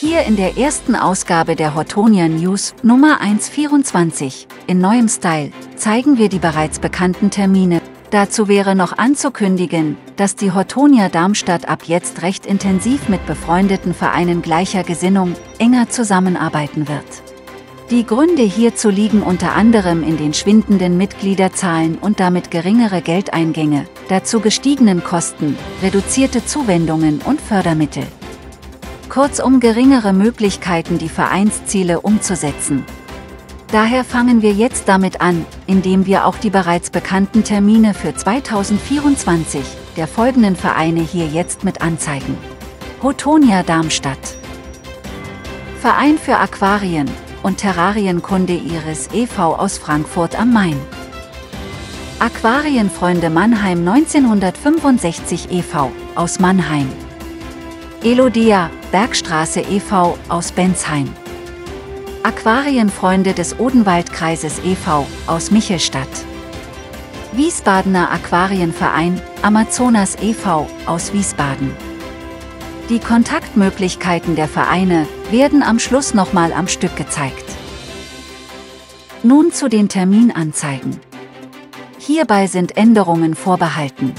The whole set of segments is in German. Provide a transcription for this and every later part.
Hier in der ersten Ausgabe der Hortonia News Nummer 124 in neuem Style zeigen wir die bereits bekannten Termine. Dazu wäre noch anzukündigen, dass die Hortonia Darmstadt ab jetzt recht intensiv mit befreundeten Vereinen gleicher Gesinnung enger zusammenarbeiten wird. Die Gründe hierzu liegen unter anderem in den schwindenden Mitgliederzahlen und damit geringere Geldeingänge, dazu gestiegenen Kosten, reduzierte Zuwendungen und Fördermittel. Kurzum geringere Möglichkeiten, die Vereinsziele umzusetzen. Daher fangen wir jetzt damit an, indem wir auch die bereits bekannten Termine für 2024 der folgenden Vereine hier jetzt mit anzeigen. Hotonia Darmstadt Verein für Aquarien und Terrarienkunde Iris e.V. aus Frankfurt am Main. Aquarienfreunde Mannheim 1965 e.V. aus Mannheim. Elodia, Bergstraße e.V. aus Bensheim. Aquarienfreunde des Odenwaldkreises e.V. aus Michelstadt. Wiesbadener Aquarienverein, Amazonas e.V. aus Wiesbaden. Die Kontaktmöglichkeiten der Vereine werden am Schluss nochmal am Stück gezeigt. Nun zu den Terminanzeigen. Hierbei sind Änderungen vorbehalten.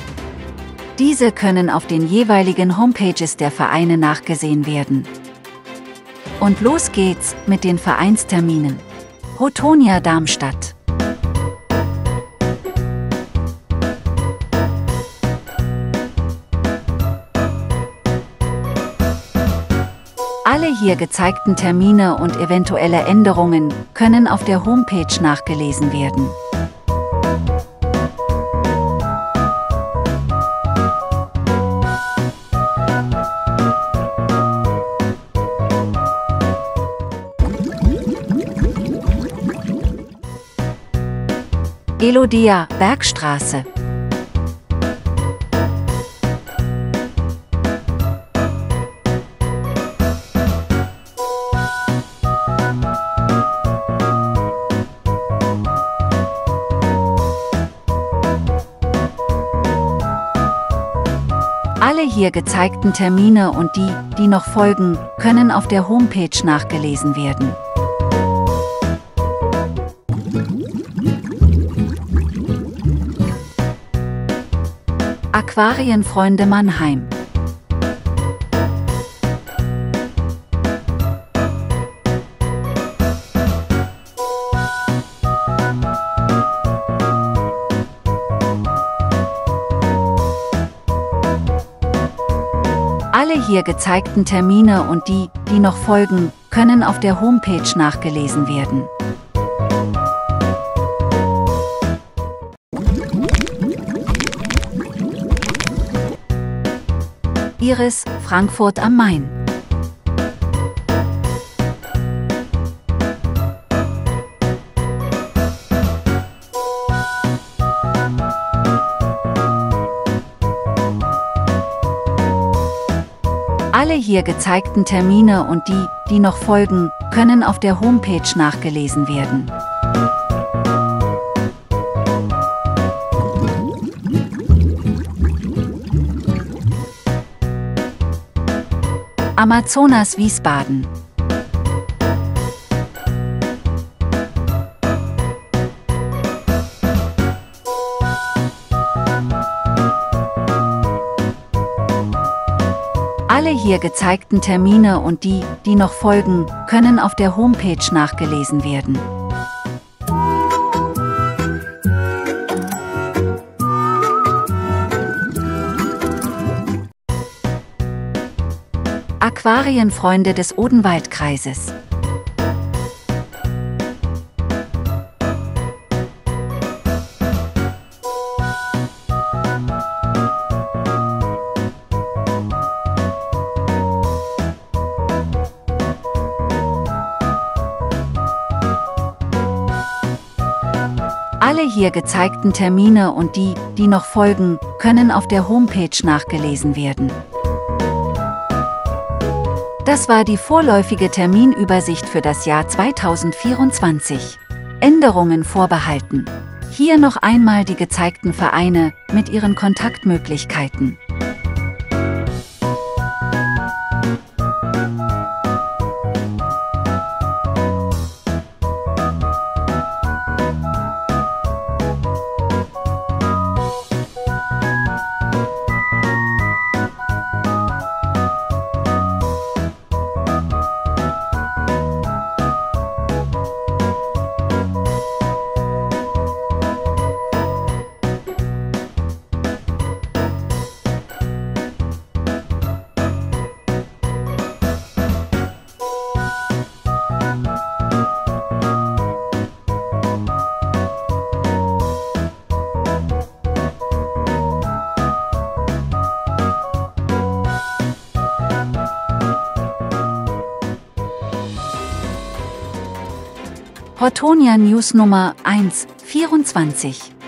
Diese können auf den jeweiligen Homepages der Vereine nachgesehen werden. Und los geht's mit den Vereinsterminen. Hotonia Darmstadt. Alle hier gezeigten Termine und eventuelle Änderungen können auf der Homepage nachgelesen werden. Elodia, Bergstraße. Alle hier gezeigten Termine und die, die noch folgen, können auf der Homepage nachgelesen werden. Aquarienfreunde Mannheim Alle hier gezeigten Termine und die, die noch folgen, können auf der Homepage nachgelesen werden. Iris, Frankfurt am Main. Alle hier gezeigten Termine und die, die noch folgen, können auf der Homepage nachgelesen werden. Amazonas Wiesbaden Alle hier gezeigten Termine und die, die noch folgen, können auf der Homepage nachgelesen werden. Aquarienfreunde des Odenwaldkreises. Alle hier gezeigten Termine und die, die noch folgen, können auf der Homepage nachgelesen werden. Das war die vorläufige Terminübersicht für das Jahr 2024. Änderungen vorbehalten. Hier noch einmal die gezeigten Vereine mit ihren Kontaktmöglichkeiten. Hortonia News Nummer 1, 24.